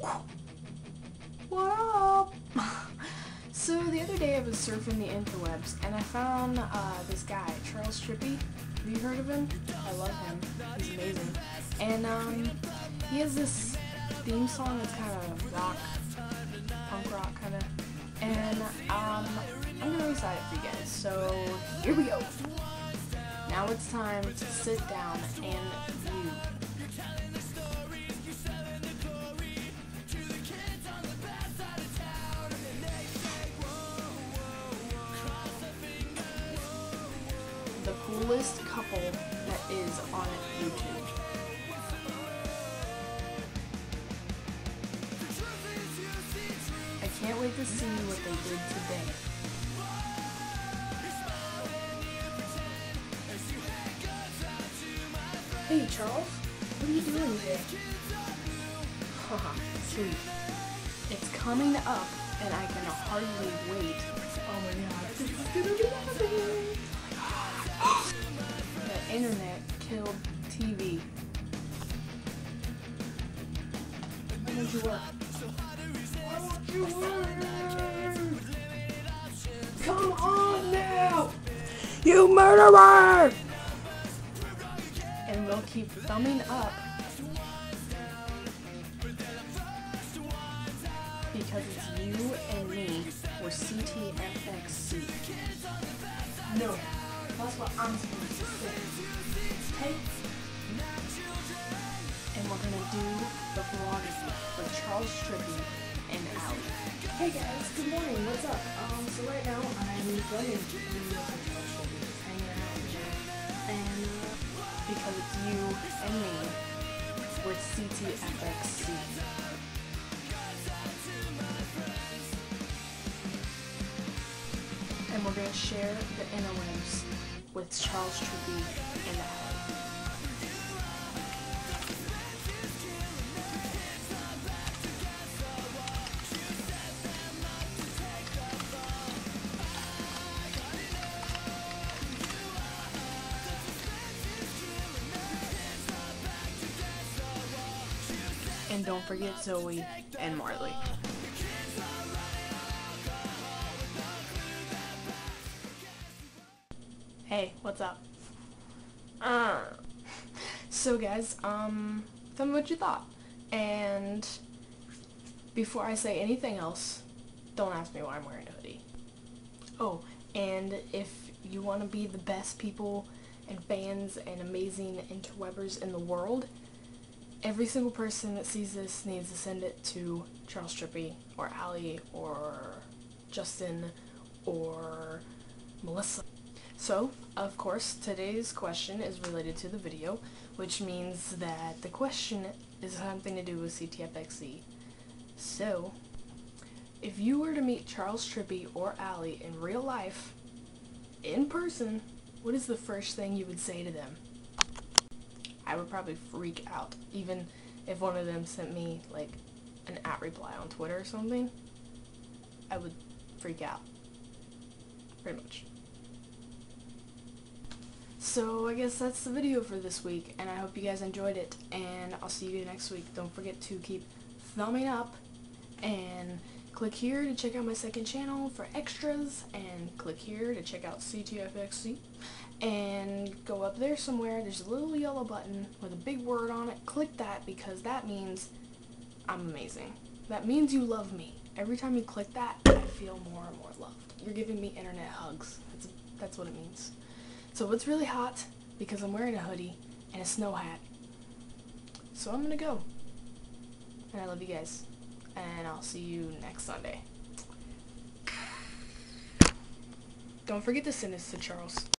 What up? so the other day I was surfing the interwebs and I found uh, this guy, Charles Trippy. Have you heard of him? I love him. He's amazing. And um, he has this theme song that's kind of rock, punk rock kind of. And um, I'm gonna recite it for you guys. So here we go. Now it's time to sit down and view coolest couple that is on YouTube. I can't wait to see what they did today. Hey Charles, what are you doing here? Haha, sweet. It's coming up and I can hardly wait. Oh my god, this is gonna internet killed TV. Why don't you work? Why won't you work? Come on now! You murderer! And we'll keep thumbing up because it's you and me. We're CTFXC. No, that's what I'm supposed to say. Hey, And we're gonna do the vlogging with Charles Trippy and Alli. hey guys, good morning, what's up? Um, so right now I'm running to the just hanging out with here. And, uh, Because it's you and me. We're CTFXC. And we're gonna share the interwebs with Charles Trippy and Alli. And don't forget Zoe and Marley. Hey, what's up? Uh, so guys, um, tell me what you thought. And before I say anything else, don't ask me why I'm wearing a hoodie. Oh, and if you want to be the best people and fans and amazing interwebers in the world, every single person that sees this needs to send it to Charles Trippy or Alli or Justin or Melissa. So, of course, today's question is related to the video, which means that the question is something to do with CTFXC. So, if you were to meet Charles Trippy or Alli in real life, in person, what is the first thing you would say to them? I would probably freak out, even if one of them sent me like an at reply on Twitter or something. I would freak out. Pretty much. So I guess that's the video for this week, and I hope you guys enjoyed it, and I'll see you next week. Don't forget to keep thumbing up, and click here to check out my second channel for extras, and click here to check out CTFXC, and go up there somewhere, there's a little yellow button with a big word on it. Click that because that means I'm amazing. That means you love me. Every time you click that, I feel more and more loved. You're giving me internet hugs. That's, that's what it means. So it's really hot because I'm wearing a hoodie and a snow hat. So I'm gonna go. And I love you guys. And I'll see you next Sunday. Don't forget to send this to Charles.